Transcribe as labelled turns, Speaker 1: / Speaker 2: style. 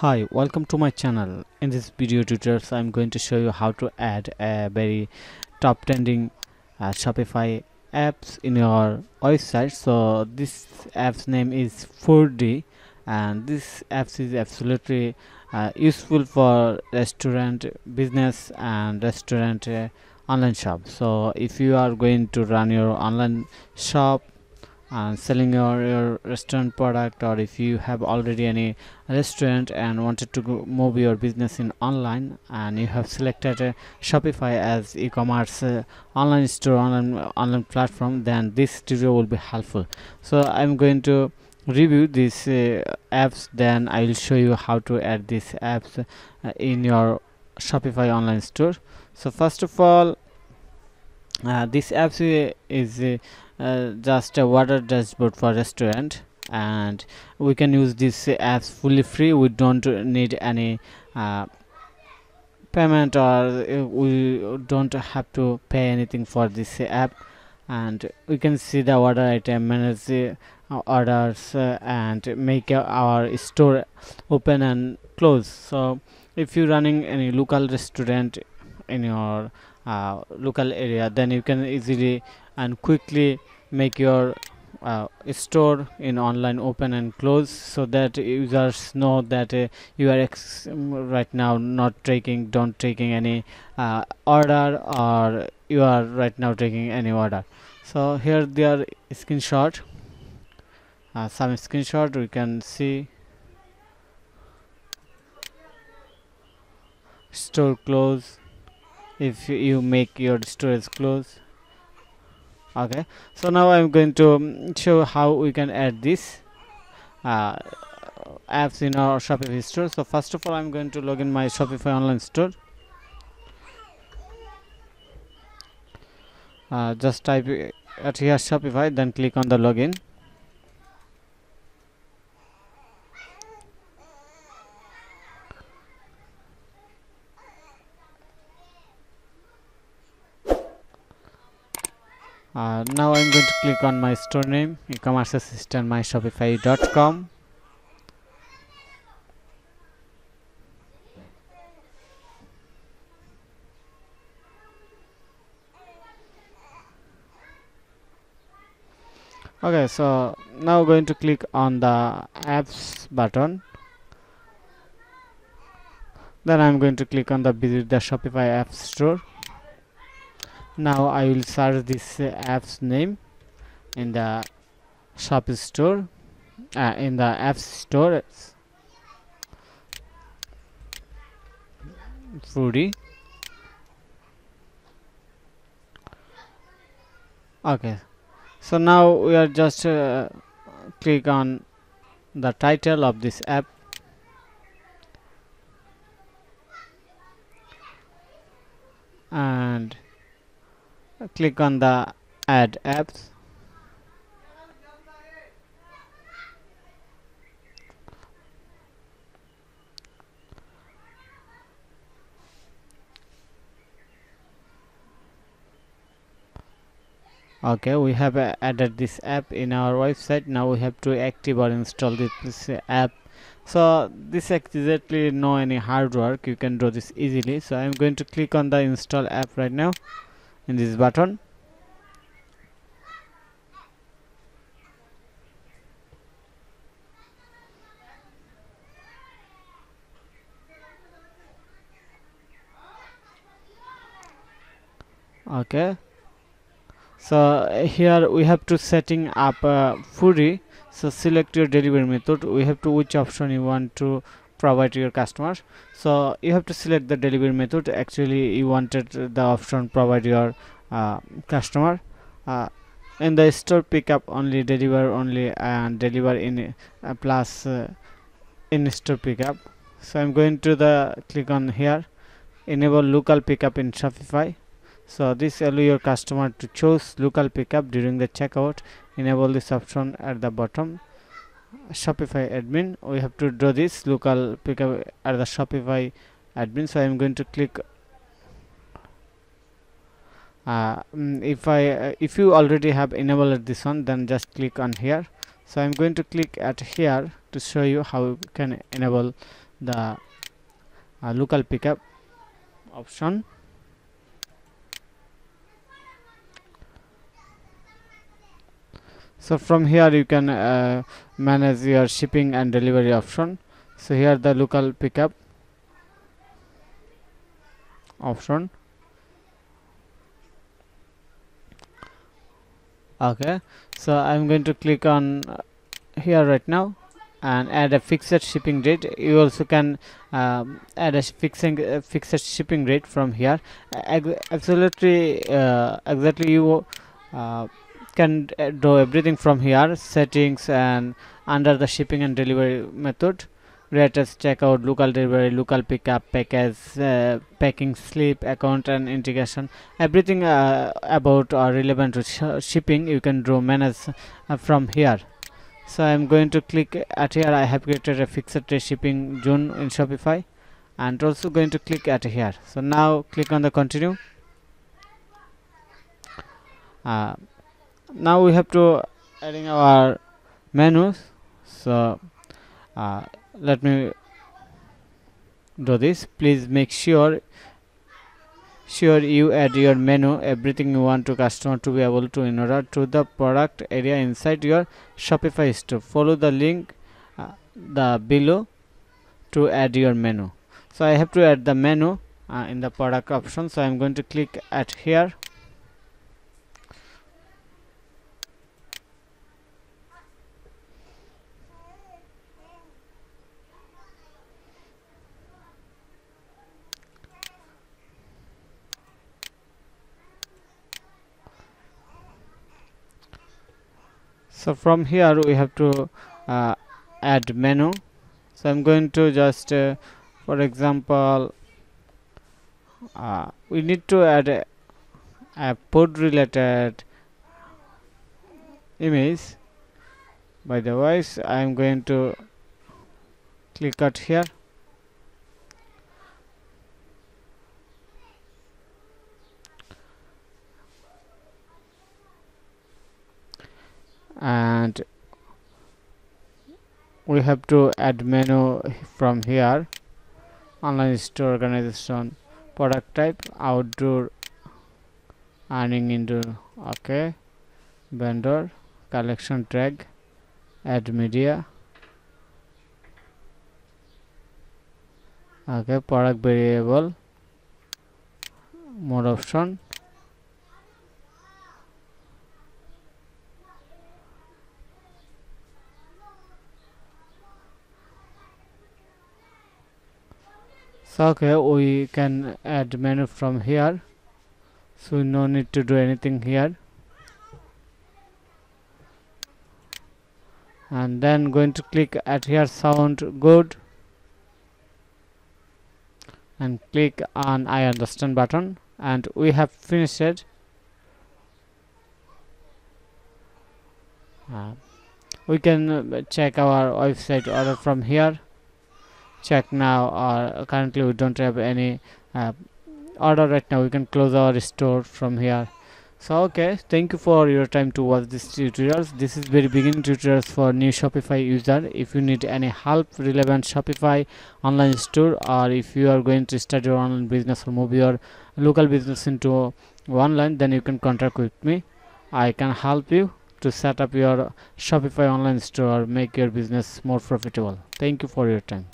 Speaker 1: Hi, welcome to my channel. In this video tutorials, I'm going to show you how to add a very top trending uh, Shopify apps in your website. So this app's name is Foodee and this apps is absolutely uh, useful for restaurant business and restaurant uh, online shop. So if you are going to run your online shop and selling your, your restaurant product or if you have already any restaurant and wanted to move your business in online and you have selected uh, shopify as e-commerce uh, online store online online platform then this tutorial will be helpful. So i'm going to review these uh, apps then i will show you how to add these apps uh, in your shopify online store. So first of all uh, this app is uh, uh, just a water dashboard for restaurant. And we can use this apps fully free. We don't need any uh, payment or uh, we don't have to pay anything for this app. And we can see the order item manage the orders uh, and make our store open and close. So if you're running any local restaurant in your uh, local area then you can easily and quickly make your uh, store in online open and close so that users know that uh, you are right now not taking don't taking any uh, order or you are right now taking any order. So here they are screenshot. Uh, some screenshot we can see. Store close. If you make your store is close okay. So now i'm going to um, show how we can add this uh, apps in our shopify store. So first of all i'm going to log in my shopify online store. Uh, just type at here shopify then click on the login uh, now I'm going to click on my store name e-commerce assistant myshopify.com okay so now going to click on the apps button. Then I'm going to click on the visit the Shopify app store now I will search this uh, app's name in the shop store uh, in the app store. Foodee. Okay. So now we are just uh, click on the title of this app. And click on the add apps. Okay we have uh, added this app in our website. Now we have to active or install this app. So this exactly no any hard work you can do this easily. So i'm going to click on the install app right now in this button. Okay. So here we have to setting up uh, a Foodee so select your delivery method. We have to which option you want to provide to your customers. So you have to select the delivery method. Actually you wanted the option provide your uh, customer. Uh, in the store pickup only deliver only and deliver in uh, plus uh, in store pickup. So i'm going to the click on here. Enable local pickup in shopify. So this allow your customer to choose local pickup during the checkout. Enable this option at the bottom Shopify admin. We have to draw this local pickup at the Shopify admin. So I'm going to click uh, mm, if I uh, if you already have enabled this one then just click on here. So I'm going to click at here to show you how you can enable the uh, local pickup option so from here you can uh, manage your shipping and delivery option. So here the local pickup option. Okay. So i'm going to click on uh, here right now and add a fixed shipping rate you also can um, add a fixing uh, fixed shipping rate from here. Absolutely uh, exactly you uh, can uh, do everything from here settings and under the shipping and delivery method. Greatest checkout local delivery local pickup package uh, packing slip account and integration. Everything uh, about or relevant to sh shipping you can do manage uh, from here. So i'm going to click at here. I have created a fixed rate shipping zone in shopify and also going to click at here. So now click on the continue. Uh, now we have to adding our menus. So uh, let me do this. Please make sure sure you add your menu everything you want to customer to be able to in order to the product area inside your shopify store. Follow the link uh, the below to add your menu. So i have to add the menu uh, in the product option. So i'm going to click at here so from here we have to uh, add menu. So I'm going to just uh, for example uh, we need to add a, a pod related image. By the way I am going to click out here and we have to add menu from here. Online store organization product type outdoor earning into okay. Vendor collection tag add media. Okay product variable. More option so okay we can add menu from here. So no need to do anything here. And then going to click at here sound good. And click on I understand button. And we have finished. It uh, we can check our website order from here check now or currently we don't have any uh, order right now. We can close our store from here. So okay. Thank you for your time to watch this tutorials this is very beginning tutorials for new shopify user. If you need any help relevant shopify online store or if you are going to start your online business or move your local business into online then you can contact with me. I can help you to set up your shopify online store make your business more profitable. Thank you for your time